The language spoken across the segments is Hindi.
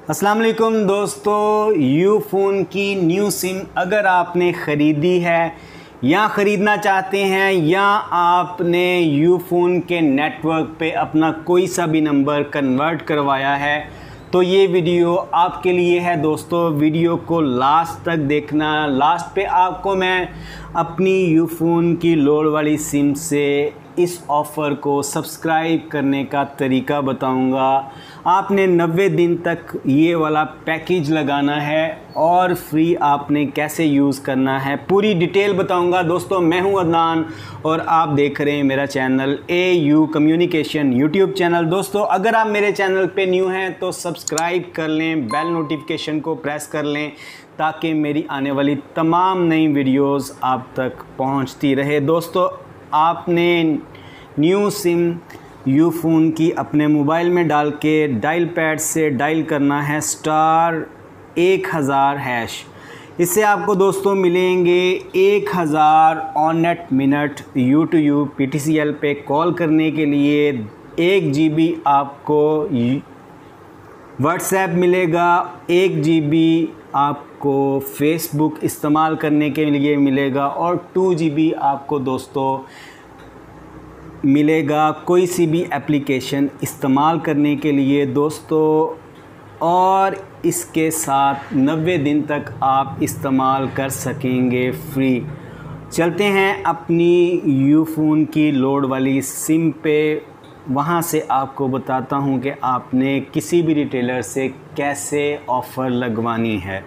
अस्सलाम वालेकुम दोस्तों यू फ़ोन की न्यू सिम अगर आपने ख़रीदी है, या ख़रीदना चाहते हैं, या आपने यू फ़ोन के नेटवर्क पे अपना कोई सा भी नंबर कन्वर्ट करवाया है तो ये वीडियो आपके लिए है दोस्तों। वीडियो को लास्ट तक देखना। लास्ट पे आपको मैं अपनी यू फ़ोन की लोड वाली सिम से इस ऑफ़र को सब्सक्राइब करने का तरीका बताऊँगा। आपने 90 दिन तक ये वाला पैकेज लगाना है और फ्री आपने कैसे यूज़ करना है, पूरी डिटेल बताऊँगा। दोस्तों, मैं हूँ अदनान और आप देख रहे हैं मेरा channel A U communication YouTube channel. दोस्तों, अगर आप मेरे चैनल पे न्यू हैं तो सब्सक्राइब कर लें, बेल नोटिफिकेशन को प्रेस कर लें, ताकि मेरी आने वाली तमाम नई वीडियोस आप तक पहुँचती रहे। दोस्तों आपने न्यू सिम यू फ़ोन की अपने मोबाइल में डाल के डायल पैड से डायल करना है स्टार एक हज़ार हैश इससे आपको दोस्तों मिलेंगे एक हज़ार on net minute U to U P T C L पे कॉल करने के लिए एक जी बी आपको व्हाट्सएप मिलेगा, एक जी बी आपको फेसबुक इस्तेमाल करने के लिए मिलेगा और टू जी बी आपको दोस्तों मिलेगा। कोई सी भी एप्लीकेशन इस्तेमाल करने के लिए दोस्तों और इसके साथ 90 दिन तक आप इस्तेमाल कर सकेंगे फ्री चलते हैं अपनी यू फ़ोन की लोड वाली सिम पे। वहाँ से आपको बताता हूँ कि आपने किसी भी रिटेलर से कैसे ऑफ़र लगवानी है।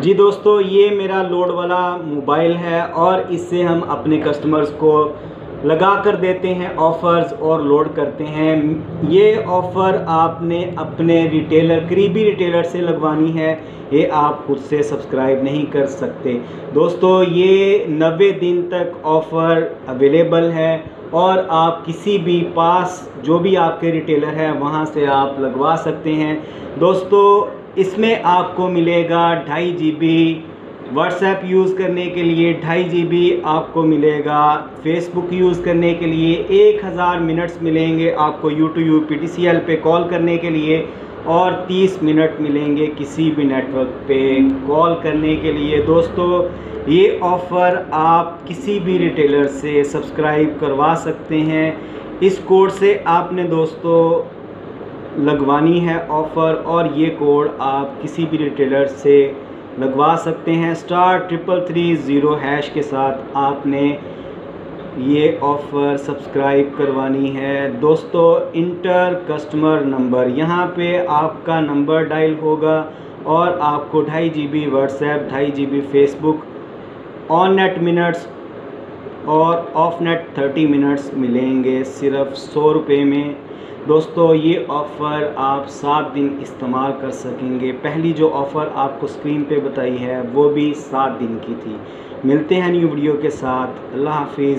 जी दोस्तों, ये मेरा लोड वाला मोबाइल है और इससे हम अपने कस्टमर्स को लगा कर देते हैं ऑफ़र्स और लोड करते हैं। ये ऑफ़र आपने अपने रिटेलर करीबी रिटेलर से लगवानी है। ये आप खुद से सब्सक्राइब नहीं कर सकते। दोस्तों, ये 90 दिन तक ऑफ़र अवेलेबल है। और आप किसी भी पास जो भी आपके रिटेलर है, वहाँ से आप लगवा सकते हैं। दोस्तों, इसमें आपको मिलेगा ढाई जी बी व्हाट्सएप यूज़ करने के लिए, ढाई जी बी आपको मिलेगा फेसबुक यूज़ करने के लिए, एक हज़ार मिनट्स मिलेंगे आपको U to U P T C L पे कॉल करने के लिए और 30 मिनट मिलेंगे किसी भी नेटवर्क पे कॉल करने के लिए। दोस्तों ये ऑफ़र आप किसी भी रिटेलर से सब्सक्राइब करवा सकते हैं। इस कोड से आपने दोस्तों लगवानी है ऑफ़र और ये कोड आप किसी भी रिटेलर से लगवा सकते हैं। Star triple three zero hash के साथ आपने ये ऑफ़र सब्सक्राइब करवानी है। दोस्तों इंटर कस्टमर नंबर यहाँ पे आपका नंबर डायल होगा और आपको ढाई जी बी व्हाट्सएप ढाई G B Facebook on net minutes और ऑफ़ नेट थर्टी मिनट्स मिलेंगे सिर्फ़ सौ रुपये में। दोस्तों, ये ऑफ़र आप सात दिन इस्तेमाल कर सकेंगे। पहली जो ऑफ़र आपको स्क्रीन पे बताई है, वो भी सात दिन की थी। मिलते हैं न्यू वीडियो के साथ। अल्लाह हाफिज़।